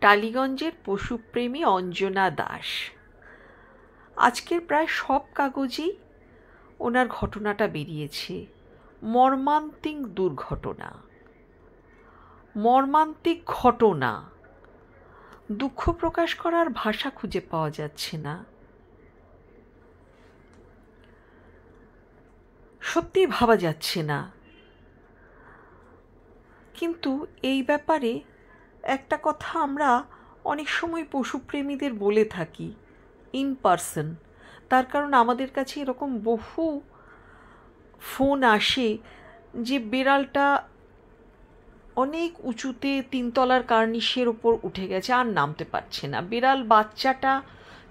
টালিগঞ্জের পশুপ্রেমী অঞ্জনা দাস। আজকের প্রায় সব কাগজেই ওনার ঘটনাটা বেরিয়েছে। মর্মান্তিক দুর্ঘটনা। মর্মান্তিক ঘটনা। দুঃখ প্রকাশ করার ভাষা খুঁজে পাওয়া যাচ্ছে না। সত্যি ভাবা যাচ্ছে না। কিন্তু এই ব্যাপারে একটা কথা আমরা অনেক সময় পশুপ্রেমীদের বলে থাকি ইন পারসন তার কারণ আমাদের কাছে এরকম বহু ফোন আসে যে বিড়ালটা অনেক উঁচুতে তিনতলার কার্নিশের ওপর উঠে গেছে, আর নামতে পারছে না। বিড়াল বাচ্চাটা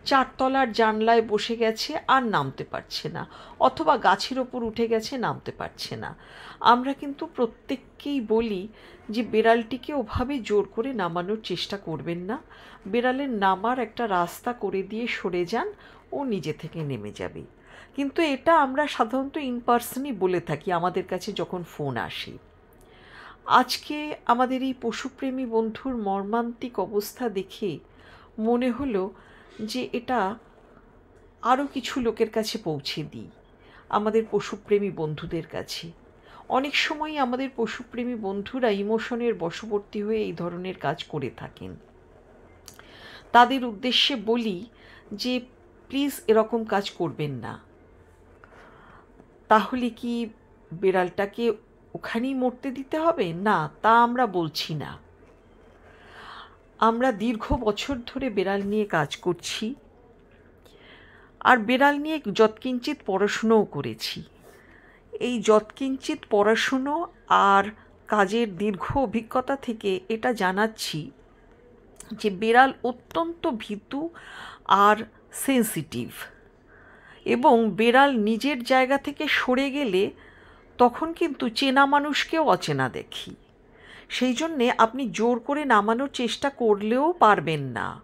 চারতলার জানলায় বসে গেছে আর নামতে পারছে না, অথবা গাছের ওপর উঠে গেছে, নামতে পারছে না। আমরা কিন্তু প্রত্যেককেই বলি যে বিড়ালটিকে ওভাবে জোর করে নামানোর চেষ্টা করবেন না। বিড়ালের নামার একটা রাস্তা করে দিয়ে সরে যান, ও নিজে থেকে নেমে যাবে। কিন্তু এটা আমরা সাধারণত ইন পার্সনই বলে থাকি, আমাদের কাছে যখন ফোন আসে। আজকে আমাদের এই পশুপ্রেমী বন্ধুর মর্মান্তিক অবস্থা দেখে মনে হলো যে এটা আরও কিছু লোকের কাছে পৌঁছে দিই, আমাদের পশুপ্রেমী বন্ধুদের কাছে। অনেক সময় আমাদের পশুপ্রেমী বন্ধুরা ইমোশনের বশবর্তী হয়ে এই ধরনের কাজ করে থাকেন। তাদের উদ্দেশ্যে বলি যে, প্লিজ এরকম কাজ করবেন না। তাহলে কি বেড়ালটাকে ওখানেই মরতে দিতে হবে? না, তা আমরা বলছি না। আমরা দীর্ঘ বছর ধরে বেড়াল নিয়ে কাজ করছি আর বেড়াল নিয়ে যৎকিঞ্চিত পড়াশুনোও করেছি। এই যৎকিঞ্চিত পড়াশুনো আর কাজের দীর্ঘ অভিজ্ঞতা থেকে এটা জানাচ্ছি যে বেড়াল অত্যন্ত ভীতু আর সেন্সিটিভ এবং বেড়াল নিজের জায়গা থেকে সরে গেলে তখন কিন্তু চেনা মানুষকেও অচেনা দেখি। সেই জন্যে আপনি জোর করে নামানোর চেষ্টা করলেও পারবেন না।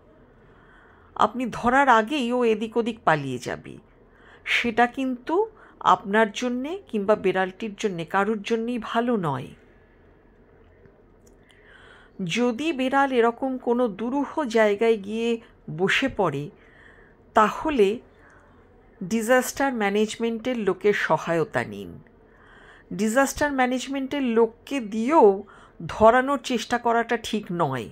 আপনি ধরার আগেই ও এদিক ওদিক পালিয়ে যাবে। সেটা কিন্তু আপনার জন্যে কিংবা বেড়ালটির জন্যে, কারুর জন্যেই ভালো নয়। যদি বেড়াল এরকম কোনো দুরূহ জায়গায় গিয়ে বসে পড়ে, তাহলে ডিজাস্টার ম্যানেজমেন্টের লোকের সহায়তা নিন। ডিজাস্টার ম্যানেজমেন্টের লোককে দিয়েও ধরানোর চেষ্টা করাটা ঠিক নয়।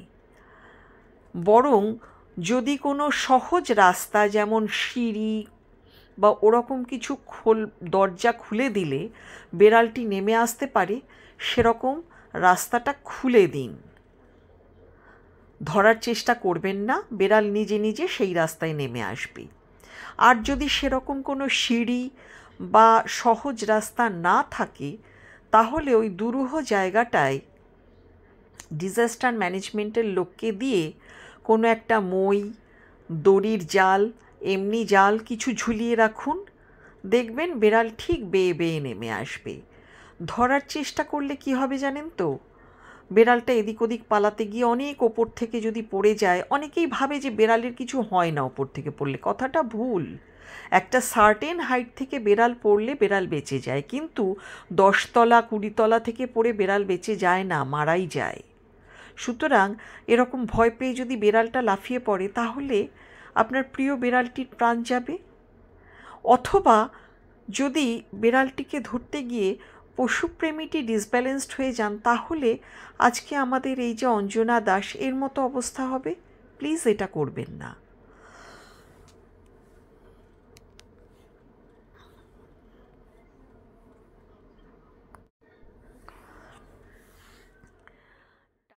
বরং যদি কোনো সহজ রাস্তা যেমন সিঁড়ি বা ওরকম কিছু খোল, দরজা খুলে দিলে বেড়ালটি নেমে আসতে পারে, সেরকম রাস্তাটা খুলে দিন। ধরার চেষ্টা করবেন না, বেড়াল নিজে নিজে সেই রাস্তায় নেমে আসবে। আর যদি সেরকম কোনো সিঁড়ি বা সহজ রাস্তা না থাকে, তাহলে ওই দুরূহ জায়গাটায় ডিজাস্টার ম্যানেজমেন্টের লোককে দিয়ে কোনো একটা মই, দড়ির জাল, এমনি জাল কিছু ঝুলিয়ে রাখুন। দেখবেন বেড়াল ঠিক বেয়ে বেয়ে নেমে আসবে। ধরার চেষ্টা করলে কি হবে জানেন তো? বেড়ালটা এদিক ওদিক পালাতে গিয়ে অনেক ওপর থেকে যদি পড়ে যায়, অনেকেই ভাবে যে বেড়ালের কিছু হয় না ওপর থেকে পড়লে। কথাটা ভুল। একটা সার্টেন হাইট থেকে বেড়াল পড়লে বেড়াল বেঁচে যায়, কিন্তু দশতলা, কুড়িতলা থেকে পড়ে বেড়াল বেঁচে যায় না, মারাই যায়। সুতরাং এরকম ভয় পেয়ে যদি বেড়ালটা লাফিয়ে পড়ে, তাহলে আপনার প্রিয় বেড়ালটির প্রাণ যাবে? অথবা যদি বেড়ালটিকে ধরতে গিয়ে পশুপ্রেমীটি ডিসব্যালেন্সড হয়ে যান, তাহলে আজকে আমাদের এই যে অঞ্জনা দাস, এর মতো অবস্থা হবে? প্লিজ এটা করবেন না।